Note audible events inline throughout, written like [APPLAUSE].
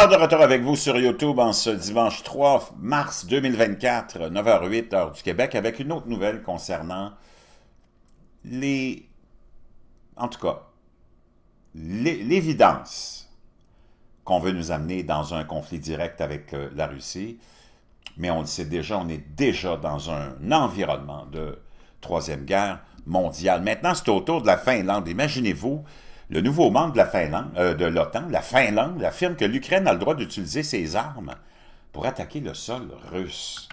De retour avec vous sur YouTube en ce dimanche 3 mars 2024, 9h08, heure du Québec, avec une autre nouvelle concernant les... En tout cas, l'évidence qu'on veut nous amener dans un conflit direct avec euh, la Russie, mais on le sait déjà, on est déjà dans un environnement de troisième guerre mondiale. Maintenant, c'est au tour de la Finlande. Imaginez-vous, le nouveau membre euh, de l'OTAN, la Finlande, affirme que l'Ukraine a le droit d'utiliser ses armes pour attaquer le sol russe.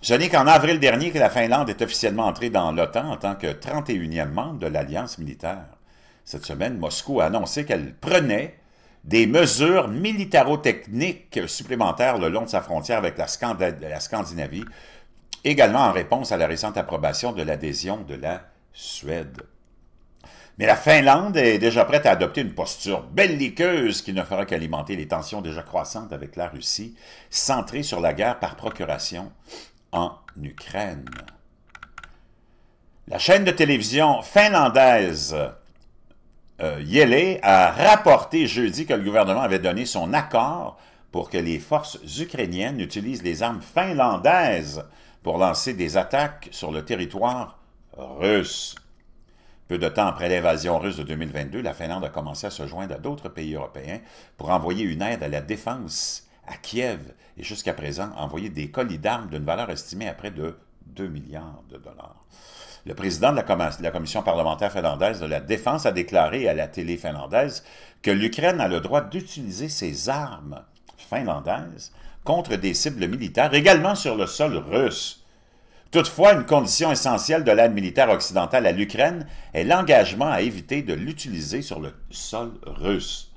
Ce n'est qu'en avril dernier que la Finlande est officiellement entrée dans l'OTAN en tant que 31e membre de l'alliance militaire. Cette semaine, Moscou a annoncé qu'elle prenait des mesures militaro-techniques supplémentaires le long de sa frontière avec la, Scandinavie, également en réponse à la récente approbation de l'adhésion de la Suède. Mais la Finlande est déjà prête à adopter une posture belliqueuse qui ne fera qu'alimenter les tensions déjà croissantes avec la Russie, centrée sur la guerre par procuration en Ukraine. La chaîne de télévision finlandaise euh, Yele a rapporté jeudi que le gouvernement avait donné son accord pour que les forces ukrainiennes utilisent les armes finlandaises pour lancer des attaques sur le territoire russe. Peu de temps après l'invasion russe de 2022, la Finlande a commencé à se joindre à d'autres pays européens pour envoyer une aide à la défense à Kiev et jusqu'à présent envoyer des colis d'armes d'une valeur estimée à près de 2 milliards de dollars. Le président de la, Commission parlementaire finlandaise de la Défense a déclaré à la télé finlandaise que l'Ukraine a le droit d'utiliser ses armes finlandaises contre des cibles militaires, également sur le sol russe. Toutefois, une condition essentielle de l'aide militaire occidentale à l'Ukraine est l'engagement à éviter de l'utiliser sur le sol russe,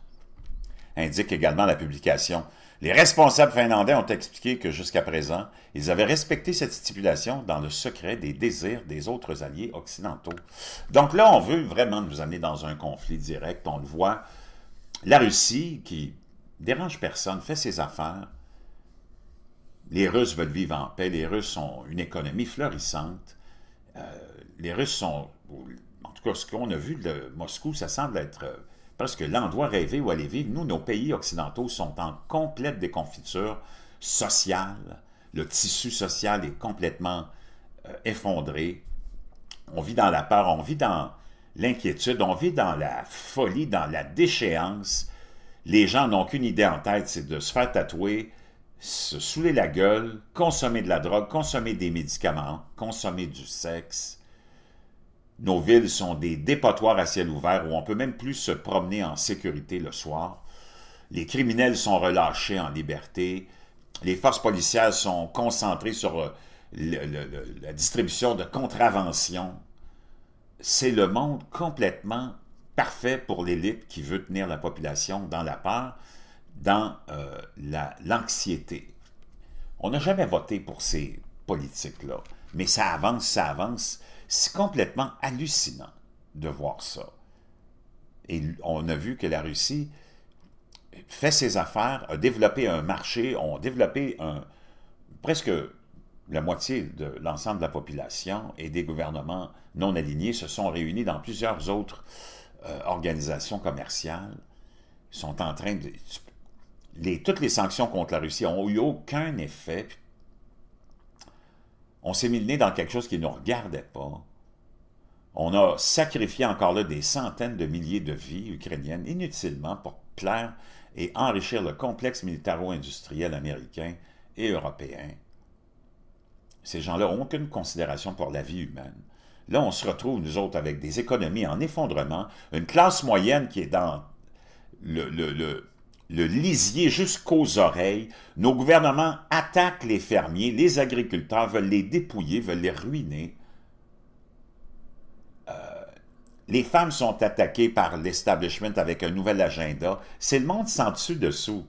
indique également la publication. Les responsables finlandais ont expliqué que jusqu'à présent, ils avaient respecté cette stipulation dans le secret des désirs des autres alliés occidentaux. Donc là, on veut vraiment nous amener dans un conflit direct. On le voit, la Russie, qui dérange personne, fait ses affaires, les Russes veulent vivre en paix, les Russes ont une économie florissante, euh, les Russes sont, en tout cas ce qu'on a vu de Moscou, ça semble être euh, presque l'endroit rêvé où aller vivre. Nous, nos pays occidentaux sont en complète déconfiture sociale, le tissu social est complètement euh, effondré, on vit dans la peur, on vit dans l'inquiétude, on vit dans la folie, dans la déchéance, les gens n'ont qu'une idée en tête, c'est de se faire tatouer se saouler la gueule, consommer de la drogue, consommer des médicaments, consommer du sexe. Nos villes sont des dépotoirs à ciel ouvert où on peut même plus se promener en sécurité le soir. Les criminels sont relâchés en liberté. Les forces policières sont concentrées sur euh, la distribution de contraventions. C'est le monde complètement parfait pour l'élite qui veut tenir la population dans la peur dans euh, l'anxiété. On n'a jamais voté pour ces politiques-là, mais ça avance, ça avance. C'est complètement hallucinant de voir ça. Et on a vu que la Russie fait ses affaires, a développé un marché, ont développé un, presque la moitié de l'ensemble de la population et des gouvernements non alignés se sont réunis dans plusieurs autres euh, organisations commerciales, sont en train de toutes les sanctions contre la Russie n'ont eu aucun effet. On s'est mis le nez dans quelque chose qui ne nous regardait pas. On a sacrifié encore là des centaines de milliers de vies ukrainiennes inutilement pour plaire et enrichir le complexe militaro-industriel américain et européen. Ces gens-là n'ont aucune considération pour la vie humaine. Là, on se retrouve, nous autres, avec des économies en effondrement, une classe moyenne qui est dans le, lisier jusqu'aux oreilles. Nos gouvernements attaquent les fermiers, les agriculteurs veulent les dépouiller, veulent les ruiner. Euh, les femmes sont attaquées par l'establishment avec un nouvel agenda. C'est le monde sans dessus-dessous.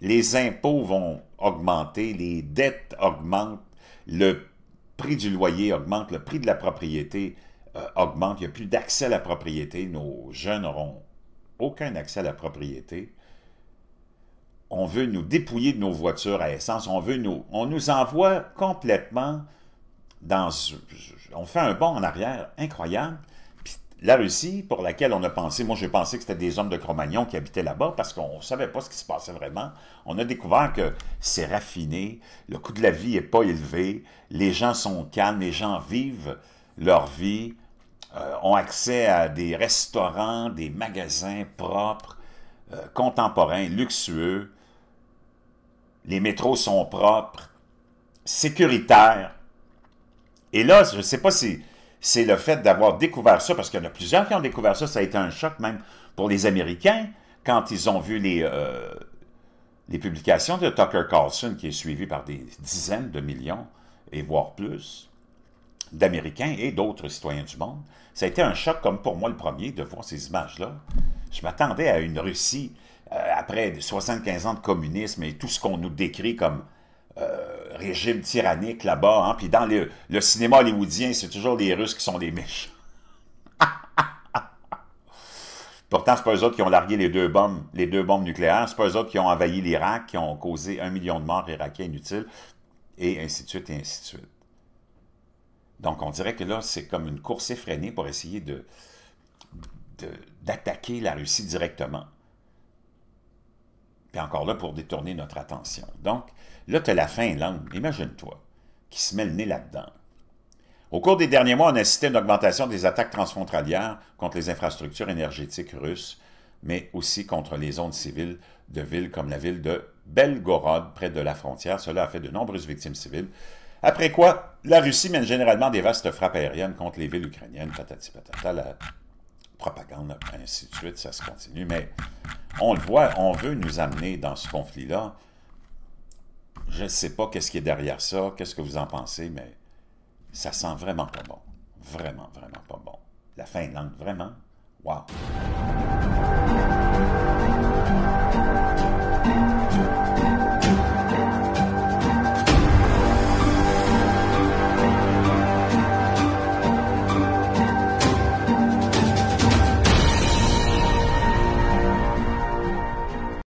Les impôts vont augmenter, les dettes augmentent, le prix du loyer augmente, le prix de la propriété euh, augmente, il n'y a plus d'accès à la propriété, nos jeunes auront aucun accès à la propriété. On veut nous dépouiller de nos voitures à essence. On, veut nous, on nous envoie complètement dans... On fait un bond en arrière incroyable. la Russie, pour laquelle on a pensé, moi j'ai pensé que c'était des hommes de Cro-Magnon qui habitaient là-bas parce qu'on ne savait pas ce qui se passait vraiment. On a découvert que c'est raffiné, le coût de la vie n'est pas élevé, les gens sont calmes, les gens vivent leur vie, euh, ont accès à des restaurants, des magasins propres, euh, contemporains, luxueux. Les métros sont propres, sécuritaires. Et là, je ne sais pas si c'est le fait d'avoir découvert ça, parce qu'il y en a plusieurs qui ont découvert ça, ça a été un choc même pour les Américains, quand ils ont vu les, euh, les publications de Tucker Carlson, qui est suivi par des dizaines de millions, et voire plus, d'Américains et d'autres citoyens du monde. Ça a été un choc, comme pour moi le premier, de voir ces images-là. Je m'attendais à une Russie, euh, après 75 ans de communisme et tout ce qu'on nous décrit comme euh, régime tyrannique là-bas. Hein. Puis dans le, cinéma hollywoodien, c'est toujours les Russes qui sont les méchants. [LAUGHS] Pourtant, c'est pas eux autres qui ont largué les deux bombes, les deux bombes nucléaires. C'est pas eux autres qui ont envahi l'Irak, qui ont causé un million de morts irakiens inutiles, et ainsi de suite, et ainsi de suite. Donc, on dirait que là, c'est comme une course effrénée pour essayer d'attaquer la Russie directement. Puis encore là, pour détourner notre attention. Donc, Là, tu as la Finlande, imagine-toi, qui se met le nez là-dedans. Au cours des derniers mois, on a assisté à une augmentation des attaques transfrontalières contre les infrastructures énergétiques russes, mais aussi contre les zones civiles de villes comme la ville de Belgorod, près de la frontière. Cela a fait de nombreuses victimes civiles. Après quoi, la Russie mène généralement des vastes frappes aériennes contre les villes ukrainiennes, patati patata, la propagande, ainsi de suite, ça se continue. Mais on le voit, on veut nous amener dans ce conflit-là. Je ne sais pas qu'est-ce qui est derrière ça, qu'est-ce que vous en pensez, mais ça sent vraiment pas bon. Vraiment, vraiment pas bon. La Finlande, vraiment, wow!